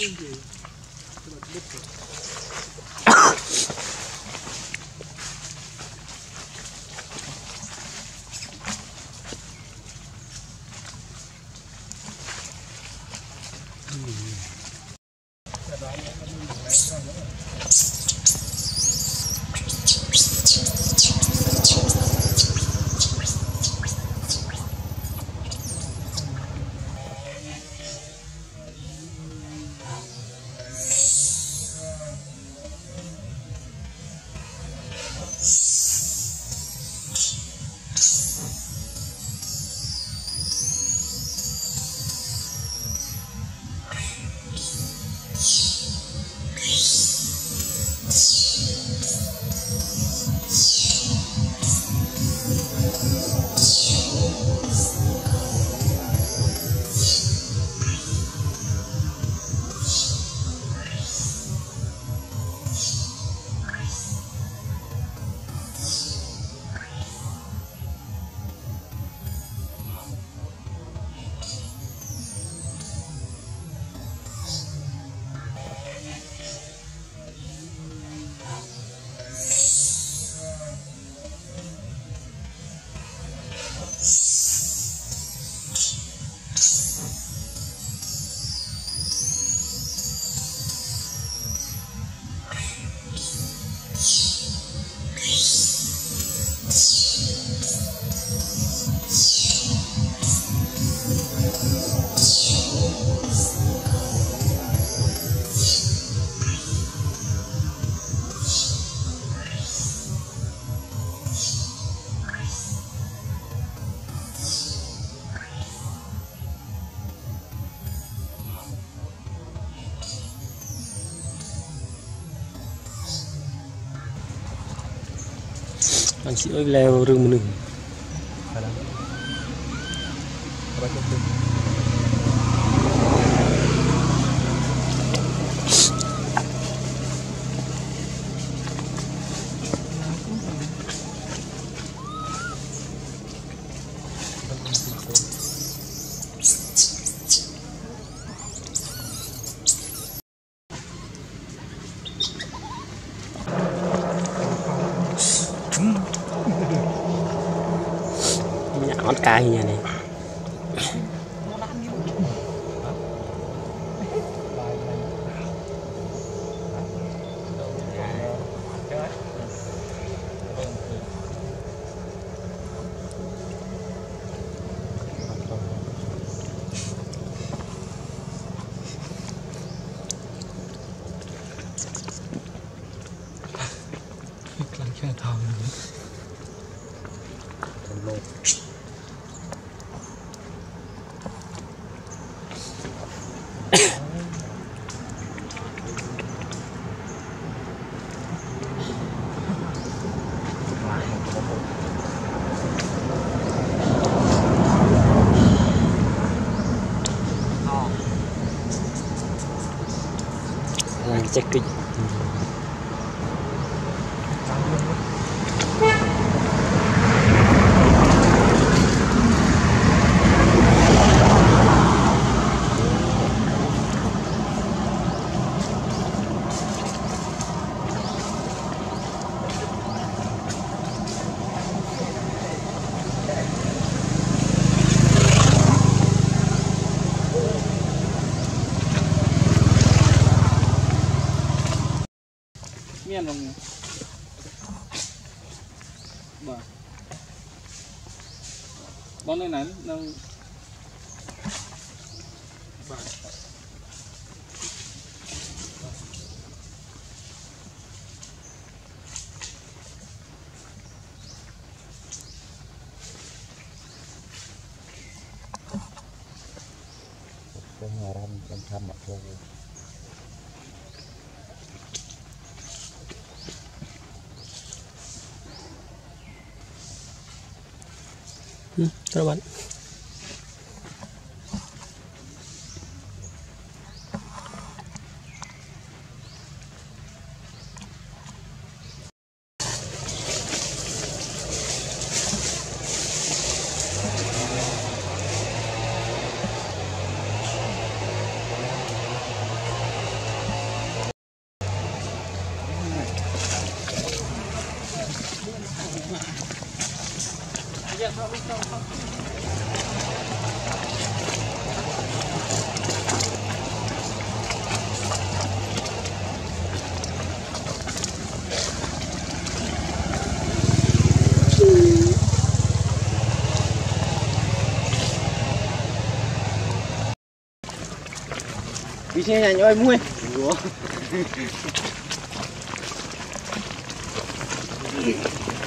90もっと。Rừng mình đừng lainnya nih là check 帮那男能。那 ừ, các bạn đi xe nhà nhoi mua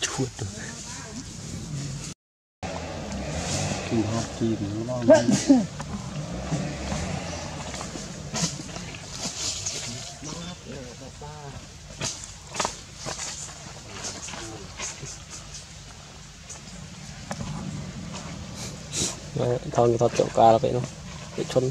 chuột rồi kỳ hạt kỳ thì nó lo thôi thằng người ta chậu cá là vậy luôn để chân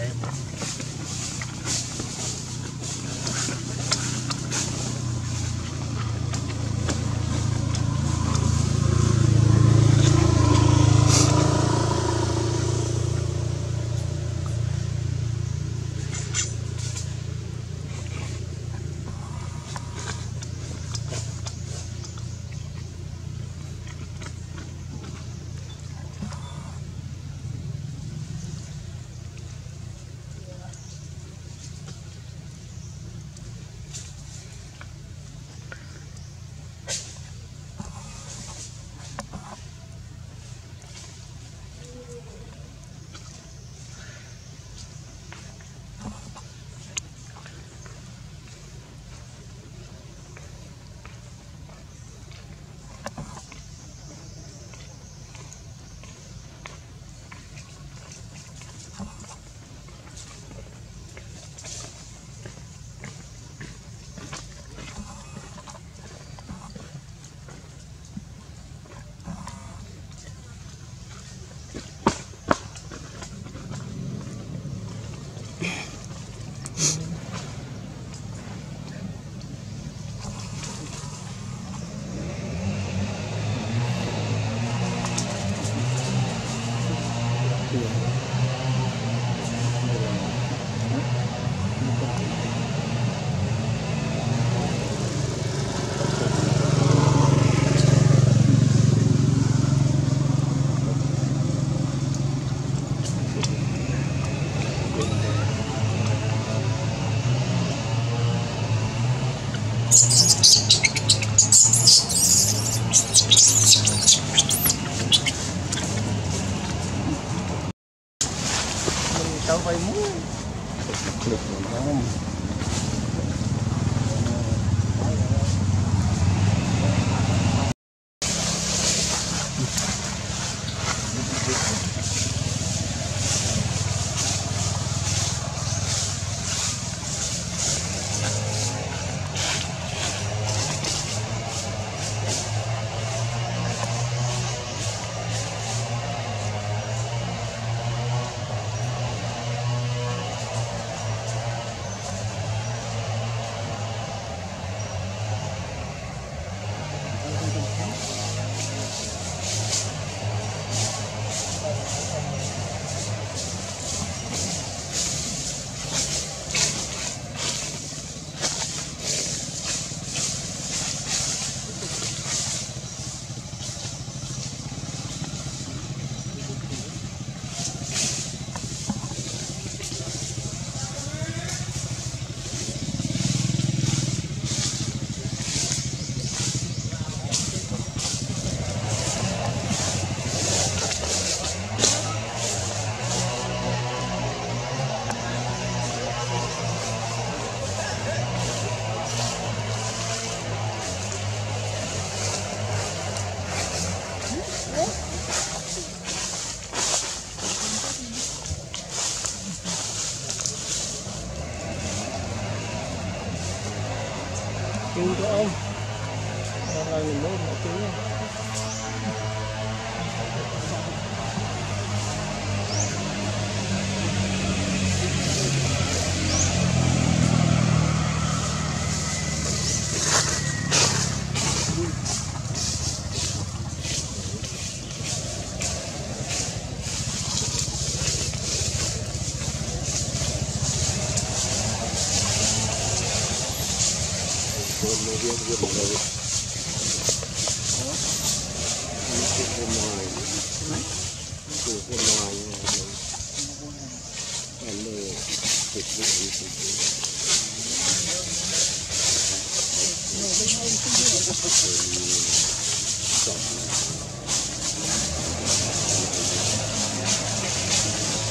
É, mano. Tao vai muito.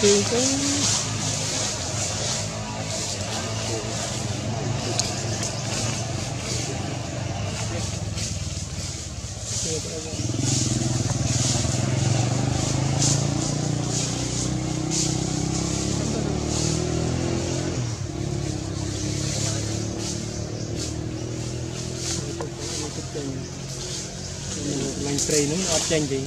对对。 ឡើងព្រៃហ្នឹងអត់ចេញទេ